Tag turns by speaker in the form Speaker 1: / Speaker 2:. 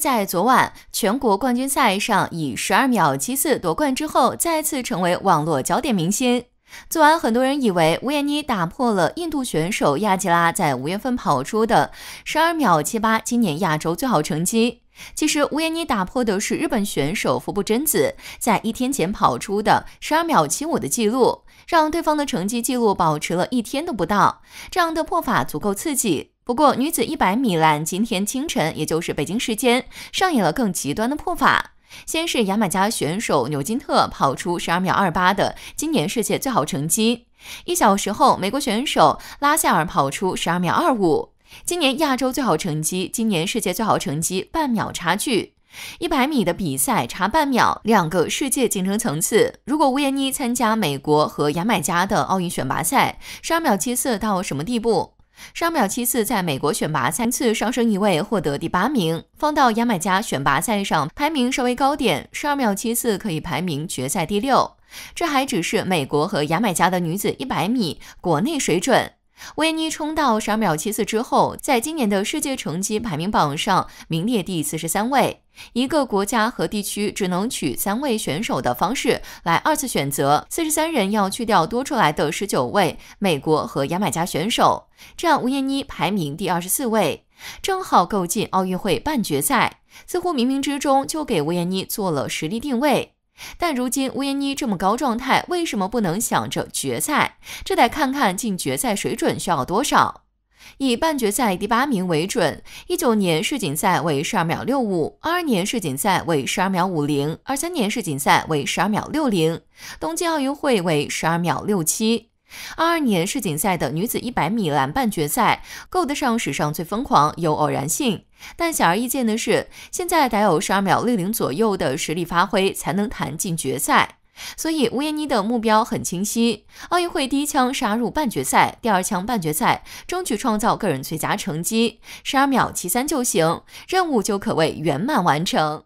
Speaker 1: 在昨晚全国冠军赛上以十二秒七四夺冠之后，再次成为网络焦点明星。昨晚，很多人以为吴艳妮打破了印度选手亚吉拉在五月份跑出的十二秒七八今年亚洲最好成绩。其实，吴艳妮打破的是日本选手服部真子在一天前跑出的十二秒七五的记录，让对方的成绩记录保持了一天都不到。这样的破法足够刺激。不过，女子一百米栏今天清晨，也就是北京时间，上演了更极端的破法。先是牙买加选手纽金特跑出十二秒二八的今年世界最好成绩，一小时后，美国选手拉塞尔跑出十二秒二五，今年亚洲最好成绩，今年世界最好成绩半秒差距。一百米的比赛差半秒，两个世界竞争层次。如果吴艳妮参加美国和牙买加的奥运选拔赛，十二秒七四到什么地步？十二秒七四，在美国选拔三次上升一位，获得第八名。放到牙买加选拔赛上，排名稍微高点，十二秒七四可以排名决赛第六。这还只是美国和牙买加的女子一百米国内水准。维尼冲到十二秒七四之后，在今年的世界成绩排名榜上名列第四十三位。一个国家和地区只能取三位选手的方式来二次选择，四十三人要去掉多出来的十九位美国和牙买加选手，这样吴艳妮排名第二十四位，正好够进奥运会半决赛。似乎冥冥之中就给吴艳妮做了实力定位。但如今吴延妮这么高状态，为什么不能想着决赛？这得看看进决赛水准需要多少。以半决赛第八名为准，一九年世锦赛为十二秒六五，二二年世锦赛为十二秒五零，二三年世锦赛为十二秒六零，东京奥运会为十二秒六七。二二年世锦赛的女子一百米栏半决赛，够得上史上最疯狂，有偶然性。但显而易见的是，现在得有十二秒六零左右的实力发挥，才能谈进决赛。所以吴艳妮的目标很清晰：奥运会第一枪杀入半决赛，第二枪半决赛，争取创造个人最佳成绩，十二秒七三就行，任务就可谓圆满完成。